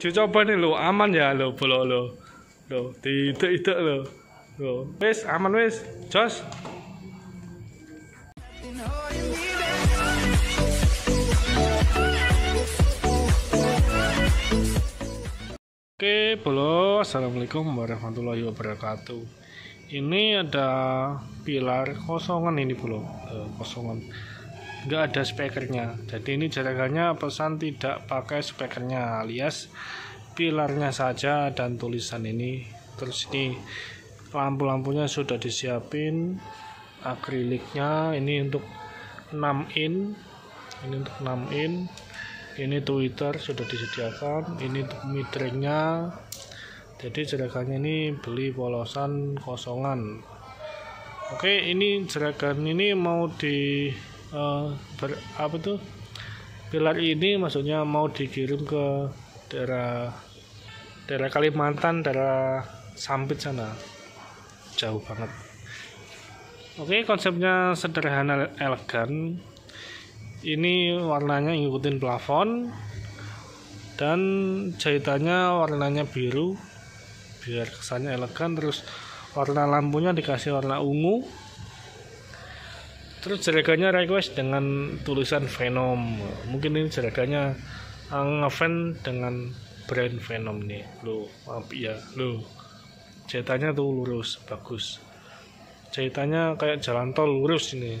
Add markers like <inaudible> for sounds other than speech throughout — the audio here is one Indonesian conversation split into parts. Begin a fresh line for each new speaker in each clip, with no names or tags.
Coba nih lo aman ya lo bolok lo. Lo tidak tidak lo. Lo wes aman wes. Jos. Oke, bolo, assalamualaikum warahmatullahi wabarakatuh. Ini ada pilar kosongan ini bolo, Eh, kosongan. Nggak ada spekernya. Jadi ini jaringannya pesan tidak pakai spekernya, alias pilarnya saja dan tulisan ini. Terus ini lampu-lampunya sudah disiapin, akriliknya ini untuk 6 in, ini untuk 6 in ini Twitter sudah disediakan ini untuk mitrengnya jadi jeragannya ini beli polosan kosongan oke ini jeragan ini mau di eh, ber, apa tuh? Pilar ini maksudnya mau dikirim ke daerah daerah Kalimantan daerah Sampit sana. Jauh banget. Oke konsepnya sederhana elegan. Ini warnanya ngikutin plafon dan jahitannya warnanya biru. Biar kesannya elegan terus warna lampunya dikasih warna ungu terus jeragannya request dengan tulisan Venom. Mungkin ini jeragannya uh, ngefan dengan brand Venom nih lo api ya lo jahitannya tuh lurus bagus. Jahitannya kayak jalan tol lurus ini.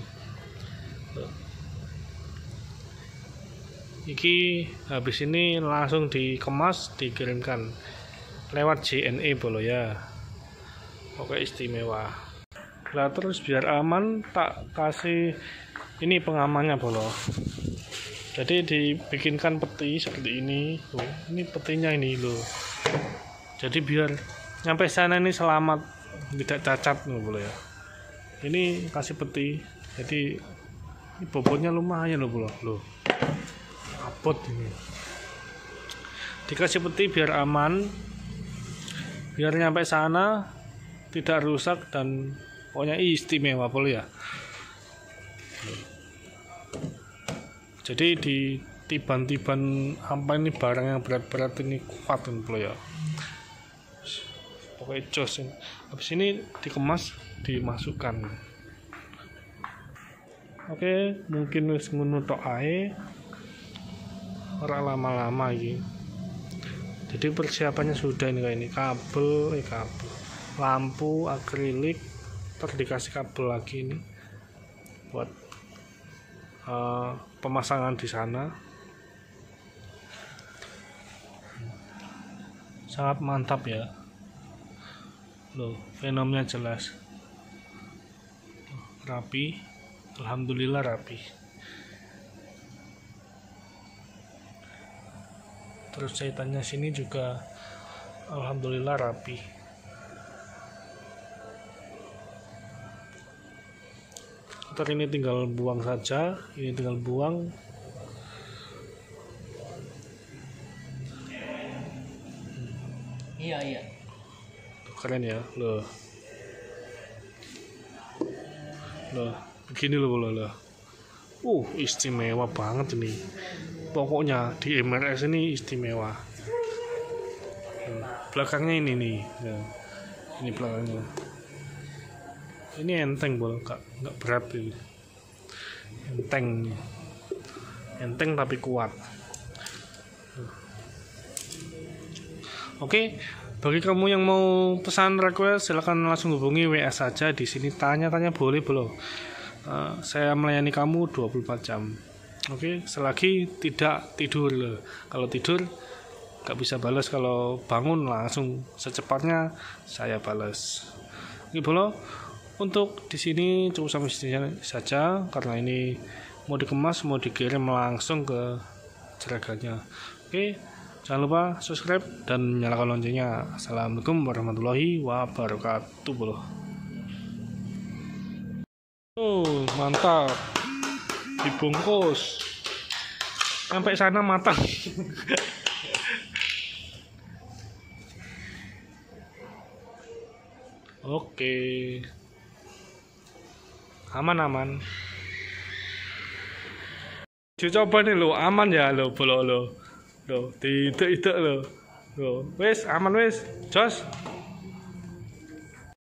Iki habis ini langsung dikemas dikirimkan lewat JNE bolo ya oke istimewa lah terus biar aman tak kasih ini pengamannya bolo. Jadi dibikinkan peti seperti ini tuh. Ini petinya ini loh jadi biar nyampe sana ini selamat tidak cacat loh bolo ya. Ini kasih peti jadi ini bobotnya lumayan loh bolo. Loh abot ini. Dikasih peti biar aman biar nyampe sana tidak rusak dan pokoknya istimewa boleh ya. Jadi di tiban-tiban apa ini barang yang berat-berat ini kuat kan ya. Pokoknya jos ini. habis ini dikemas dimasukkan. Oke mungkin wis ngono ae. Orang lama-lama ini jadi persiapannya sudah ini kayak ini. Kabel eh kabel. Lampu akrilik terus dikasih kabel lagi ini buat uh, pemasangan di sana. Sangat mantap ya. Loh fenomnya jelas. Rapi alhamdulillah rapi. Terus jahitannya sini juga alhamdulillah rapi ntar ini tinggal buang saja ini tinggal buang.
Iya iya.
Keren ya loh. Loh begini loh loh loh. Uh istimewa banget ini. Pokoknya di MRS ini istimewa. Hmm, belakangnya ini nih ya. ini belakangnya ini enteng bol. Nggak nggak berat ini. Enteng. Enteng tapi kuat. Oke bagi kamu yang mau pesan request silahkan langsung hubungi WA saja di sini. Tanya-tanya boleh belum Eh, saya melayani kamu 24 jam. Oke, selagi tidak tidur loh. Kalau tidur nggak bisa balas, kalau bangun langsung secepatnya saya balas. Oke, bolo. Untuk di sini cukup sampai sini saja karena ini mau dikemas, mau dikirim langsung ke jeragannya. Oke, jangan lupa subscribe dan nyalakan loncengnya. Assalamualaikum warahmatullahi wabarakatuh. Oh, mantap dibungkus sampai sana matang <laughs> oke aman aman coba nih lo aman ya lo bolok lo lo tidak tidak lo Yo, wis aman wis. Jos.